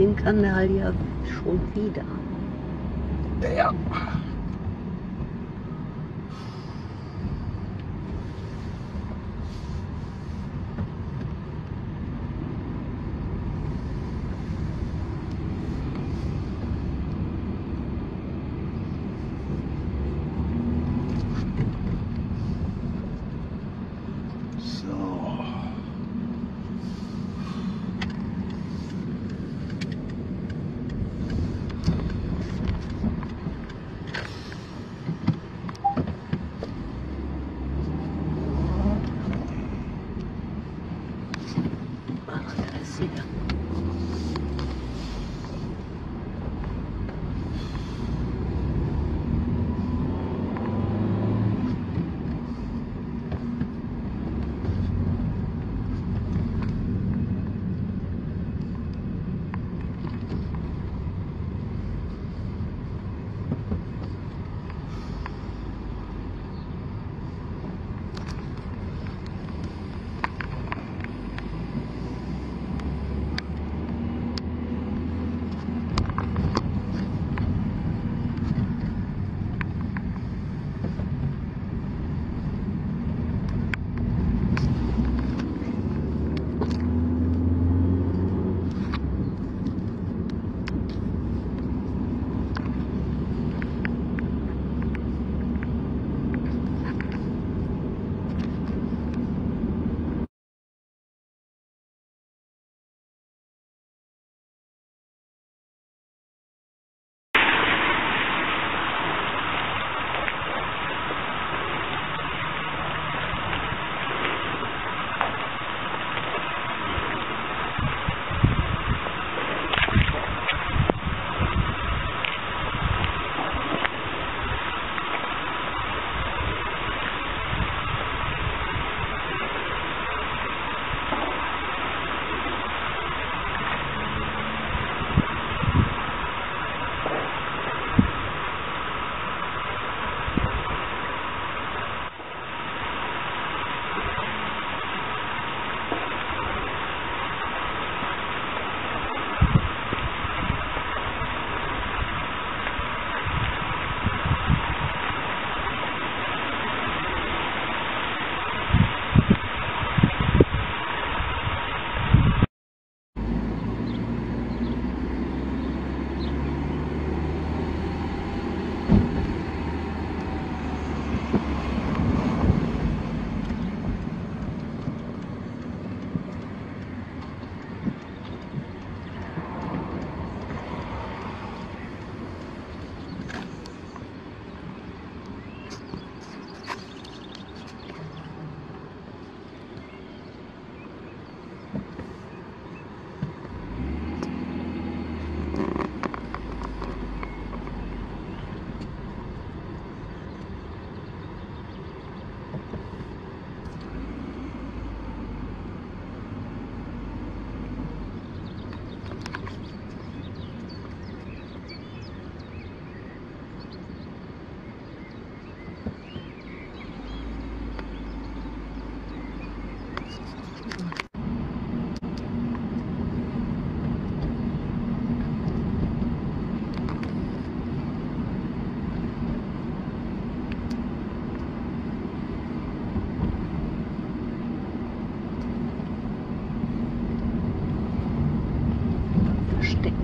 den Kanal ja schon wieder. Ja.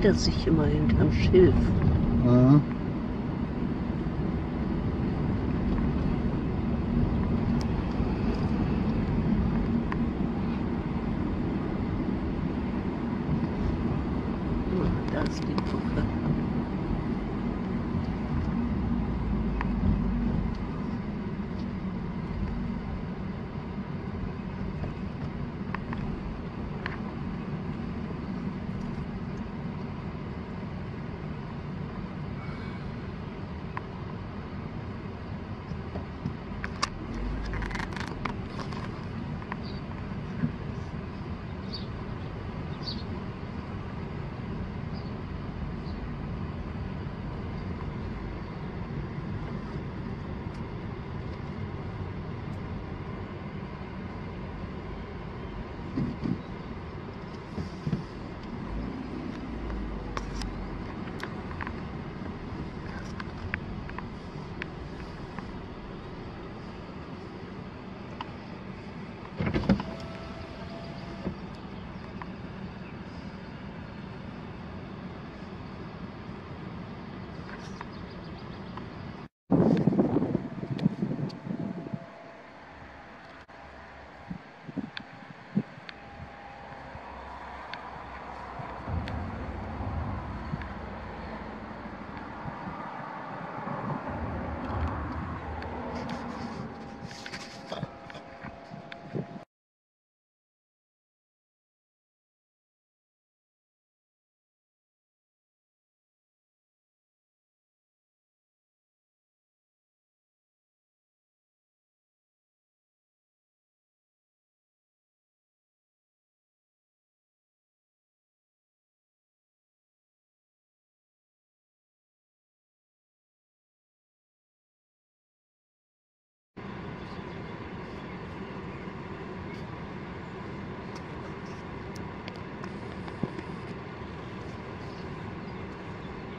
Er sich immer hinterm Schilf. Mhm. Da ist die Brücke.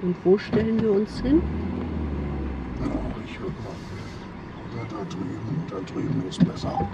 Und wo stellen wir uns hin? Ja, ich würde mal. Oder da drüben, da drüben ist besser.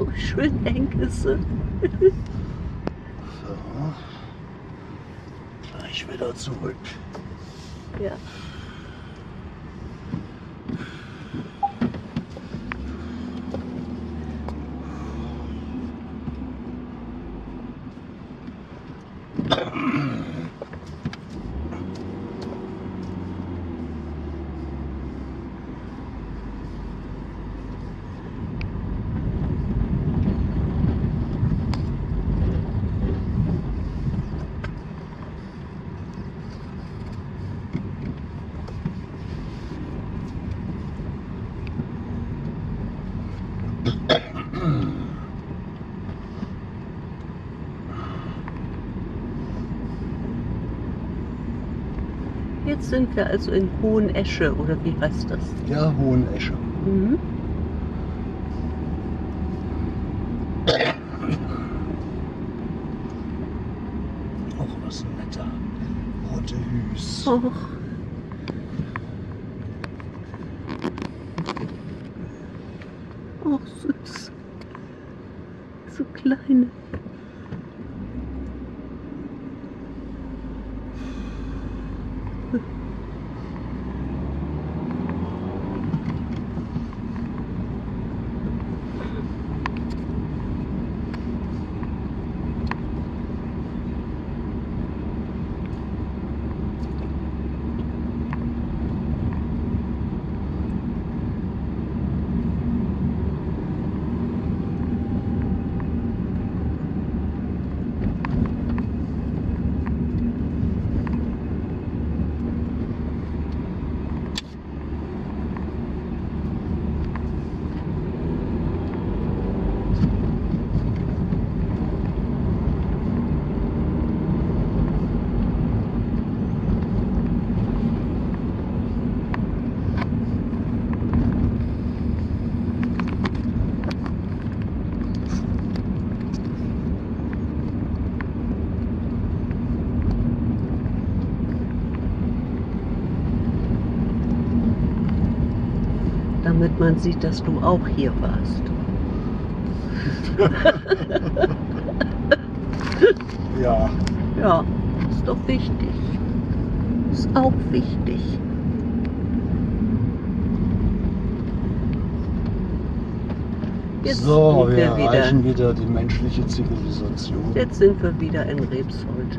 So schön eng ist. So. Gleich wieder zurück. Ja. Jetzt sind wir also in Hohenesche, oder wie heißt das? Ja, Hohenesche. Mhm. Auch was ein netter Rote Hüß. Och. Damit man sieht, dass du auch hier warst. Ja, Ja, ist doch wichtig. Ist auch wichtig. Jetzt so, sind wir wir wieder. erreichen wieder die menschliche Zivilisation. Jetzt sind wir wieder in Rebsold.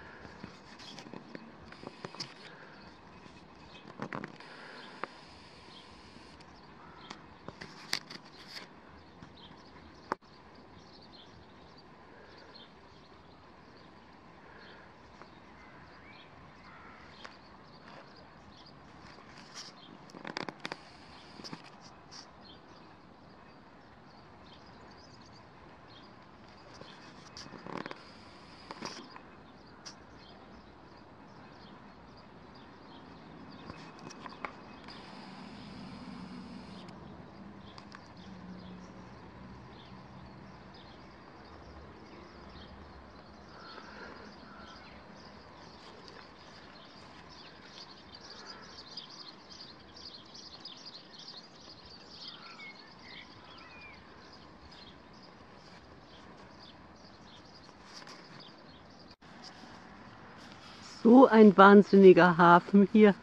So ein wahnsinniger Hafen hier.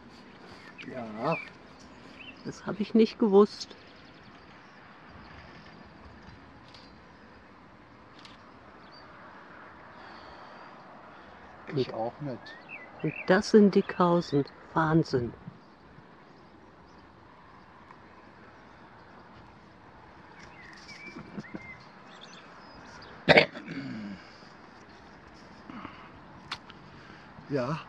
Ja, Das habe ich nicht gewusst. ich auch nicht. Und das sind Dickhausen. Wahnsinn. Ja,